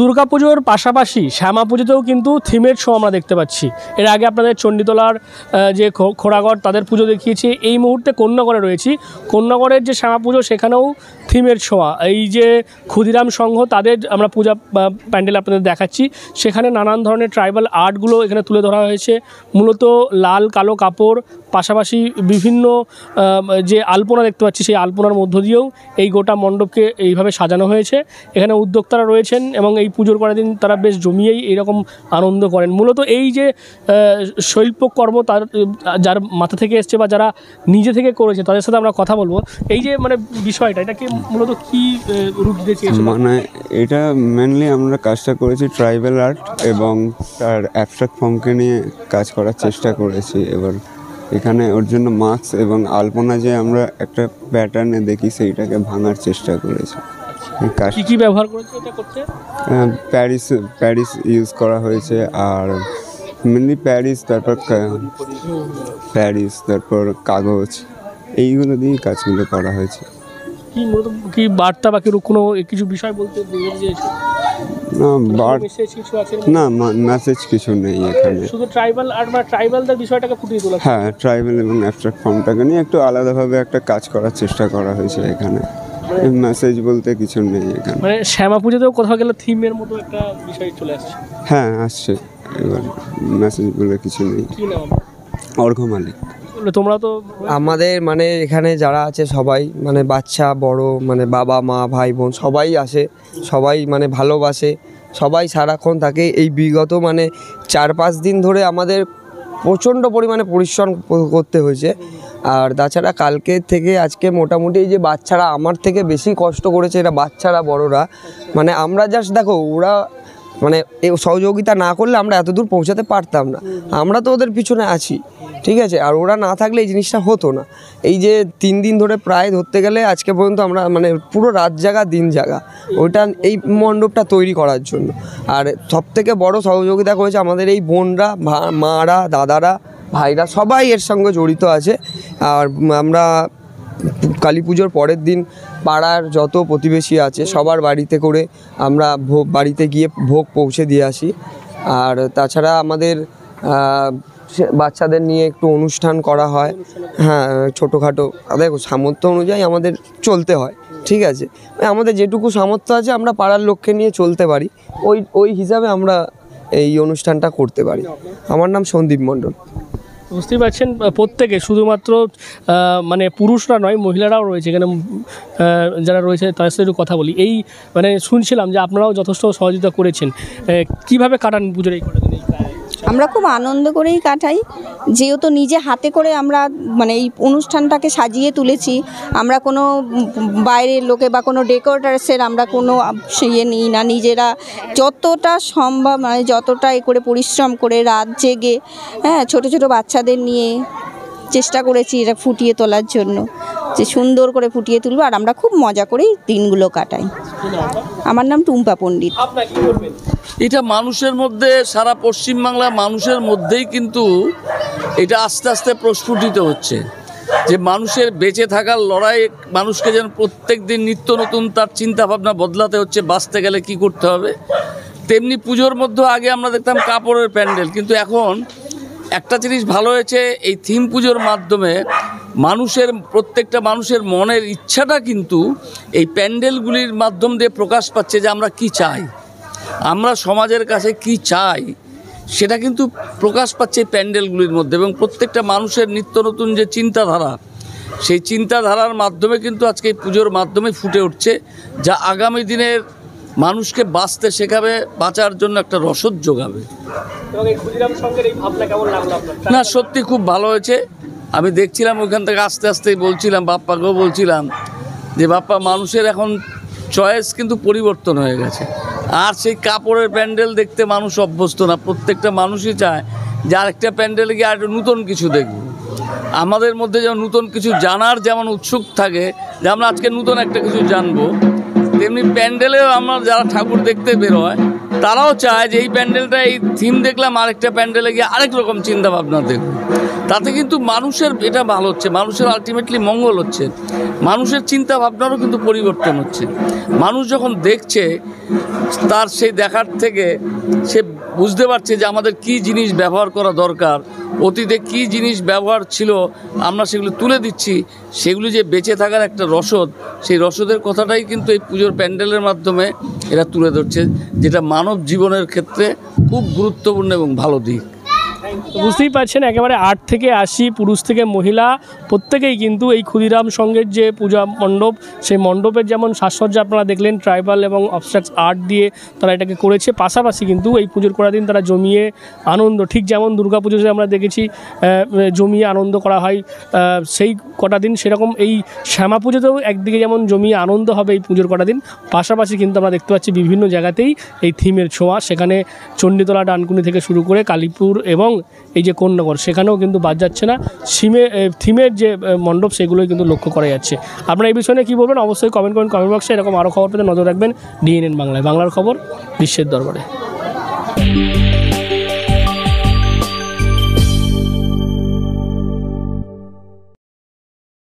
দুর্গাপুজোর পাশাপাশি শ্যামা পুজোতেও কিন্তু থিমের শো আমরা দেখতে পাচ্ছি। এর আগে আপনাদের চণ্ডীতলার যে খোড়াগড় তাদের পুজো দেখিয়েছি। এই মুহূর্তে কন্যাগড়ে রয়েছি। কন্যাগড়ের যে শ্যামা পুজো সেখানেও থিমের ছোঁয়া এই যে ক্ষুদিরাম সংঘ, তাদের আমরা পূজা প্যান্ডেল আপনাদের দেখাচ্ছি। সেখানে নানান ধরনের ট্রাইবাল আর্টগুলো এখানে তুলে ধরা হয়েছে। মূলত লাল, কালো কাপড়, পাশাপাশি বিভিন্ন যে আলপনা দেখতে পাচ্ছি, সেই আলপনার মধ্য দিয়েও এই গোটা মণ্ডপকে এইভাবে সাজানো হয়েছে। এখানে উদ্যোক্তারা রয়েছেন এবং এই পুজোর করার দিন তারা বেশ জমিয়েই এরকম আনন্দ করেন। মূলত এই যে শিল্পকর্ম তার, যার মাথা থেকে এসছে বা যারা নিজে থেকে করেছে, তাদের সাথে আমরা কথা বলব। এই যে মানে বিষয়টা এটাকে মূলত কি রূপ দিতে চেয়েছে মানে এটা মেনলি আমরা কাজটা করেছি ট্রাইবাল আর্ট এবং তার অ্যাবস্ট্রাক্ট ফর্মকে নিয়ে কাজ করার চেষ্টা করেছি এবার। এখানে ওর জন্য মাস্ক এবং আলপনা যে আমরা একটা প্যাটার্নে দেখি, সেইটাকে ভাঙার চেষ্টা করেছি। কি কি ব্যবহার করেছে এটা করতে? প্যারিস প্যারিস ইউজ করা হয়েছে আর মেনলি প্যারিস তারপর প্যারিস তারপর কাগজ এইগুলো দিয়েই কাজগুলো করা হয়েছে। কি মূলত কি বার্তা বা কোনো কিছু বিষয় বলতে না না মেসেজ কিছু নেই এখানে। শুধু ট্রাইবাল আর বা ট্রাইবালদের বিষয়টাকে ফুটিয়ে তোলা। হ্যাঁ ট্রাইবেল এবং অ্যাবস্ট্রাক্ট ফর্মটাকে নিয়ে একটু আলাদাভাবে একটা কাজ করার চেষ্টা করা হয়েছে এখানে। মেসেজ বলতে কিছু নেই এখানে। মানে শ্যামা পুজোতেও কোথাও গেলে থিমের মতো একটা বিষয় চলে আসছে। হ্যাঁ আসছে। এবার মেসেজ বলে কিছু নেই। কি নাম আপনার? অর্ঘ মালিক। তোমরা তো আমাদের মানে এখানে যারা আছে সবাই মানে বাচ্চা বড় মানে বাবা মা ভাই বোন সবাই আসে সবাই মানে ভালোবাসে সবাই সারাক্ষণ থাকে। এই বিগত মানে চার পাঁচ দিন ধরে আমাদের প্রচণ্ড পরিমাণে পরিশ্রম করতে হয়েছে। আর তাছাড়া কালকে থেকে আজকে মোটামুটি যে বাচ্চারা আমার থেকে বেশি কষ্ট করেছে এরা বাচ্চারা, বড়রা মানে আমরা জাস্ট দেখো ওরা মানে সহযোগিতা না করলে আমরা এত দূর পৌঁছাতে পারতাম না। আমরা তো ওদের পিছনে আছি, ঠিক আছে? আর ওরা না থাকলে এই জিনিসটা হতো না। এই যে তিন দিন ধরে প্রায় ধরতে গেলে আজকে পর্যন্ত আমরা মানে পুরো রাত জাগা, দিন জাগা। ওইটা এই মণ্ডপটা তৈরি করার জন্য। আর সব থেকে বড় সহযোগিতা করেছে আমাদের এই বোনরা মারা, দাদারা ভাইরা সবাই এর সঙ্গে জড়িত আছে। আর আমরা কালী পুজোর পরের দিন পাড়ার যত প্রতিবেশী আছে, সবার বাড়িতে করে আমরা ভোগ, বাড়িতে গিয়ে ভোগ পৌঁছে দিয়ে আসি। আর তাছাড়া আমাদের বাচ্চাদের নিয়ে একটু অনুষ্ঠান করা হয়। হ্যাঁ ছোটোখাটো, দেখো সামর্থ্য অনুযায়ী আমাদের চলতে হয়, ঠিক আছে? আমাদের যেটুকু সামর্থ্য আছে আমরা পাড়ার লোককে নিয়ে চলতে পারি। ওই ওই হিসাবে আমরা এই অনুষ্ঠানটা করতে পারি। আমার নাম সন্দীপ মণ্ডল। বুঝতেই পারছেন প্রত্যেকে, শুধুমাত্র মানে পুরুষরা নয়, মহিলারাও রয়েছে। এখানে যারা রয়েছে, তাদের সাথে একটু কথা বলি। এই মানে শুনছিলাম যে আপনারাও যথেষ্ট সহযোগিতা করেছেন। কীভাবে কাটান পুজোর এই কটা দিন আমরা খুব আনন্দ করেই কাটাই। যেহেতু নিজে হাতে করে আমরা মানে এই অনুষ্ঠানটাকে সাজিয়ে তুলেছি, আমরা কোনো বাইরের লোকে বা কোনো ডেকোরেটার্সের আমরা কোনো ইয়ে নিই না। নিজেরা যতটা সম্ভব মানে যতটা এ করে পরিশ্রম করে রাত জেগে হ্যাঁ ছোট ছোট বাচ্চাদের নিয়ে চেষ্টা করেছি এটা ফুটিয়ে তোলার জন্য যে সুন্দর করে ফুটিয়ে তুলবো আর আমরা খুব মজা করেই দিনগুলো কাটাই। আমার নাম টুম্পা পণ্ডিত। এটা মানুষের মধ্যে সারা পশ্চিমবাংলা মানুষের মধ্যেই কিন্তু এটা আস্তে আস্তে প্রস্ফুটিত হচ্ছে। যে মানুষের বেঁচে থাকার লড়াই মানুষকে যেন প্রত্যেক দিন নিত্য নতুন তার চিন্তা ভাবনা বদলাতে হচ্ছে বাঁচতে গেলে কি করতে হবে? তেমনি পুজোর মধ্যে আগে আমরা দেখতাম কাপড়ের প্যান্ডেল কিন্তু এখন একটা জিনিস ভালো হয়েছে, এই থিম পুজোর মাধ্যমে মানুষের, প্রত্যেকটা মানুষের মনের ইচ্ছাটা কিন্তু এই প্যান্ডেলগুলির মাধ্যম দিয়ে প্রকাশ পাচ্ছে যে আমরা কি চাই। আমরা সমাজের কাছে কি চাই, সেটা কিন্তু প্রকাশ পাচ্ছে প্যান্ডেলগুলির মধ্যে এবং প্রত্যেকটা মানুষের নিত্য নতুন যে চিন্তাধারা, সেই চিন্তাধারার মাধ্যমে কিন্তু আজকে এই পুজোর মাধ্যমে ফুটে উঠছে, যা আগামী দিনের মানুষকে বাঁচতে শেখাবে, বাঁচার জন্য একটা রসদ যোগাবে। না, সত্যি খুব ভালো হয়েছে। আমি দেখছিলাম, ওইখান থেকে আস্তে আস্তেই বলছিলাম, বাপ্পাকেও বলছিলাম যে, বাপ্পা, মানুষের এখন চয়েস কিন্তু পরিবর্তন হয়ে গেছে। আর সেই কাপড়ের প্যান্ডেল দেখতে মানুষ অভ্যস্ত না। প্রত্যেকটা মানুষই চায় যে, আরেকটা প্যান্ডেলে গিয়ে আরেকটু নতুন কিছু দেখব। আমাদের মধ্যে যেমন নতুন কিছু জানার যেমন উৎসুক থাকে, যে, আমরা আজকে নতুন একটা কিছু জানব, তেমনি প্যান্ডেলেও আমরা যারা ঠাকুর দেখতে বেরোয় তারাও চায় যে এই প্যান্ডেলটা এই থিম দেখলাম, আরেকটা প্যান্ডেলে গিয়ে আরেক রকম চিন্তাভাবনা দেখব। তাতে কিন্তু মানুষের, এটা ভালো হচ্ছে, মানুষের আলটিমেটলি মঙ্গল হচ্ছে। মানুষের চিন্তা ভাবনারও কিন্তু পরিবর্তন হচ্ছে। মানুষ যখন দেখছে, তার সেই দেখার থেকে সে বুঝতে পারছে যে আমাদের কি জিনিস ব্যবহার করা দরকার, অতীতে কি জিনিস ব্যবহার ছিল, আমরা সেগুলো তুলে দিচ্ছি, সেগুলি যে বেঁচে থাকার একটা রসদ, সেই রসদের কথাটাই কিন্তু এই পুজোর প্যান্ডেলের মাধ্যমে এরা তুলে ধরছে, যেটা মানব জীবনের ক্ষেত্রে খুব গুরুত্বপূর্ণ এবং ভালো দিক। বুঝতেই পারছেন, একেবারে আট থেকে আশি পুরুষ থেকে মহিলা, প্রত্যেকেই কিন্তু এই ক্ষুদিরাম সঙ্গের যে পূজা মণ্ডপ, সেই মণ্ডপের যেমন সাজসজ্জা আপনারা দেখলেন ট্রাইবাল এবং অবস্ট্রাক্ট আর্ট দিয়ে তারা এটাকে করেছে, পাশাপাশি কিন্তু এই পুজোর করা দিন তারা জমিয়ে আনন্দ, ঠিক যেমন দুর্গা পুজোতে আমরা দেখেছি জমিয়ে আনন্দ করা হয় সেই কটা দিন সেরকম এই শ্যামা পুজোতেও একদিকে যেমন জমিয়ে আনন্দ হবে এই পুজোর কটা দিন, পাশাপাশি কিন্তু আমরা দেখতে পাচ্ছি বিভিন্ন জায়গাতেই এই থিমের ছোঁয়া, সেখানে চণ্ডীতলা, ডানকুনি থেকে শুরু করে কালীপুর এবং এই যে কন্যাগর সেখানেও কিন্তু বাদ যাচ্ছে না। সিমে থিমের যে মণ্ডপ, সেগুলোই কিন্তু লক্ষ্য করা যাচ্ছে। আপনারা এই বিষয়ে কী বলবেন? অবশ্যই কমেন্ট করেন কমেন্ট বক্সে এরকম আরও খবর পেতে নজর রাখবেন। ডিএনএন বাংলায়। বাংলার খবর বিশ্বের দরবারে।